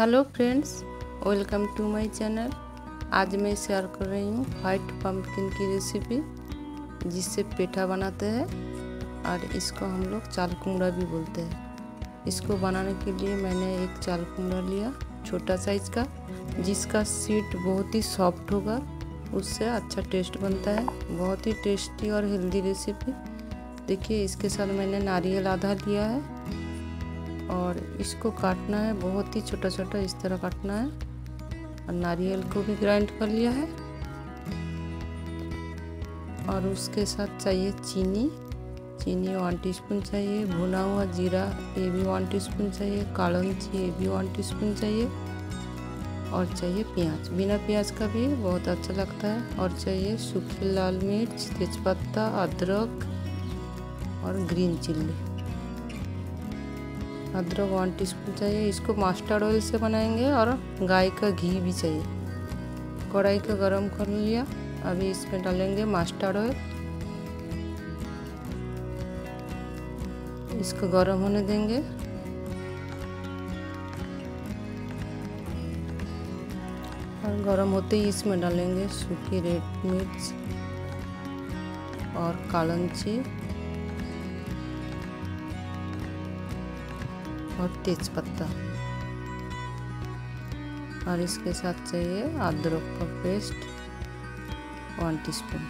Hello friends welcome to my channel आज मैं share कर रही हूँ वाइट पम्पकिन की रेसिपी जिससे पेठा बनाते हैं और इसको हम लोग चाल कुमड़ा भी बोलते हैं। इसको बनाने के लिए मैंने एक चाल कुमड़ा लिया, छोटा साइज़ का, जिसका सीट बहुत ही सॉफ्ट होगा। उससे अच्छा टेस्ट बनता है, बहुत ही टेस्टी और हेल्दी रेसिपी देखिए, इसके साथ मैंने नारियल आधा लिया है। और इसको काटना है, बहुत ही छोटा छोटा इस तरह काटना है। और नारियल को भी ग्राइंड कर लिया है। और उसके साथ चाहिए चीनी। चीनी वन टीस्पून चाहिए, भुना हुआ जीरा, ये भी वन टीस्पून चाहिए कालंची ये भी वन टीस्पून चाहिए। और चाहिए प्याज। बिना प्याज का भी बहुत अच्छा लगता है। और चाहिए सूखी लाल मिर्च, तेज़पत्ता, अदरक और ग्रीन चिल्ली अदरक वन टीस्पून चाहिए। इसको मस्टर्ड ऑयल से बनाएँगे और गाय का घी भी चाहिए। कढ़ाई को गरम कर लिया। अभी इसमें डालेंगे मस्टर्ड ऑयल इसको गरम होने देंगे। और गरम होते ही इसमें डालेंगे सूखी रेड मिर्च और कालंची। और तेज पत्ता। और इसके साथ चाहिए अदरक का पेस्ट वन टीस्पून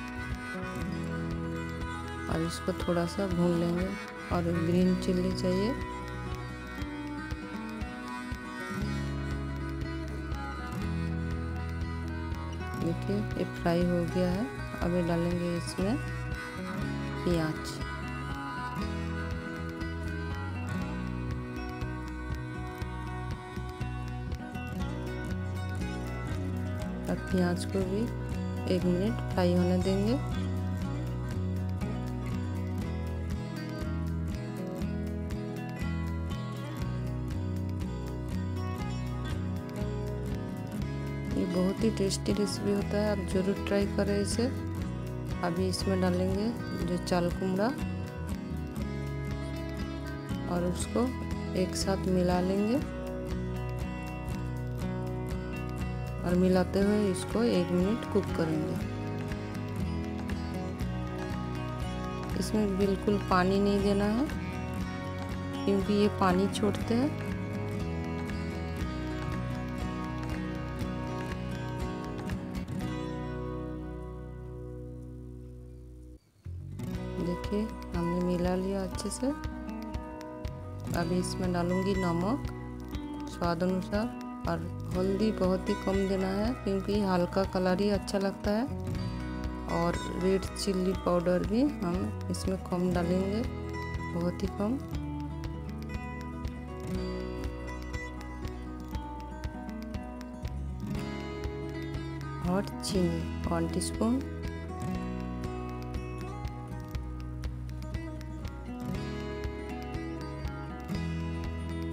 और इसको थोड़ा सा भून लेंगे। और ग्रीन चिल्ली चाहिए। देखिए, ये फ्राई हो गया है। अभी डालेंगे इसमें प्याज। और प्याज को भी एक मिनट फ्राई होने देंगे। ये बहुत ही टेस्टी रेसिपी होता है, आप ज़रूर ट्राई करें इसे। अभी इसमें डालेंगे जो चाल कुमड़ा और उसको एक साथ मिला लेंगे। और मिलाते हुए इसको एक मिनट कुक करेंगे। इसमें बिल्कुल पानी नहीं देना है, क्योंकि ये पानी छोड़ते हैं। देखिए, हमने मिला लिया अच्छे से। अभी इसमें डालूँगी नमक, स्वाद अनुसार। और हल्दी बहुत ही कम देना है, क्योंकि हल्का कलर ही अच्छा लगता है। और रेड चिल्ली पाउडर भी हम इसमें कम डालेंगे, बहुत ही कम। और चीनी वन टीस्पून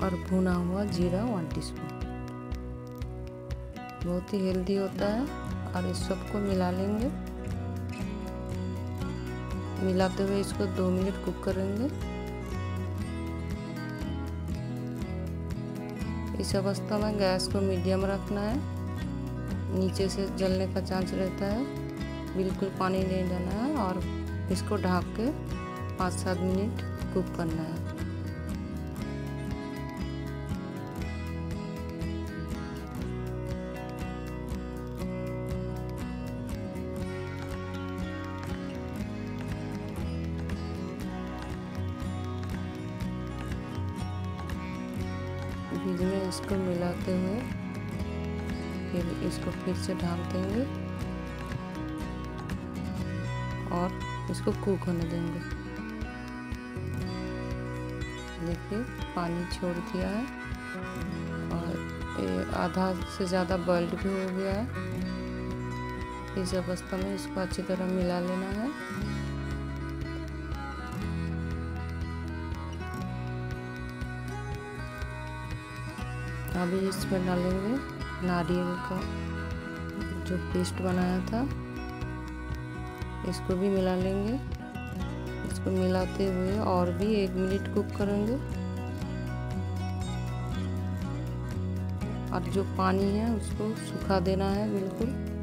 और भुना हुआ जीरा वन टीस्पून बहुत ही हेल्दी होता है। और इस सबको मिला लेंगे। मिलाते हुए इसको दो मिनट कुक करेंगे। इस अवस्था में गैस को मीडियम रखना है। नीचे से जलने का चांस रहता है। बिल्कुल पानी नहीं डालना है और इसको ढक के पाँच सात मिनट कुक करना है। इसको मिलाते हुए, फिर इसको फिर से ढाल देंगे और इसको कुक होने देंगे। देखिए, पानी छोड़ दिया है और ये आधा से ज़्यादा बॉइल्ड भी हो गया है। इस अवस्था में इसको अच्छी तरह मिला लेना है। अभी इसमें डालेंगे नारियल का जो पेस्ट बनाया था। इसको भी मिला लेंगे। इसको मिलाते हुए और भी एक मिनट कुक करेंगे। और जो पानी है उसको सुखा देना है बिल्कुल।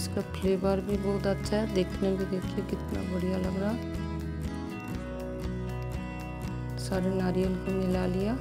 इसका फ्लेवर भी बहुत अच्छा है, देखने में देखिए कितना बढ़िया लग रहा। सारे नारियल को मिला लिया।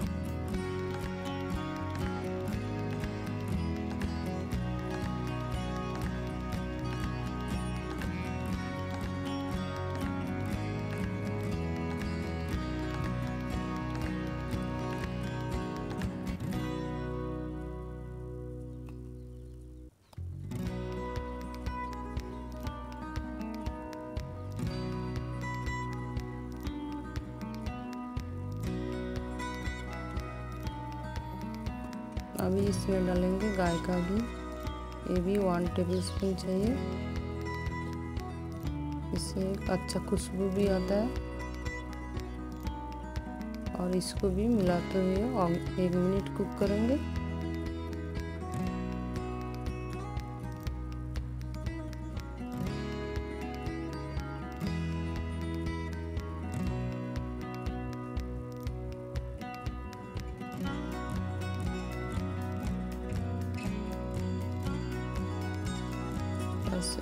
अभी इसमें डालेंगे गाय का घी ये भी वन टेबल स्पून चाहिए इससे अच्छा खुशबू भी आता है। और इसको भी मिलाते हुए एक मिनट कुक करेंगे।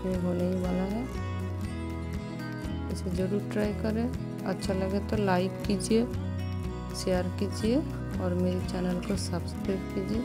ये होने ही वाला है। इसे ज़रूर ट्राई करें। अच्छा लगे तो लाइक कीजिए शेयर कीजिए और मेरे चैनल को सब्सक्राइब कीजिए।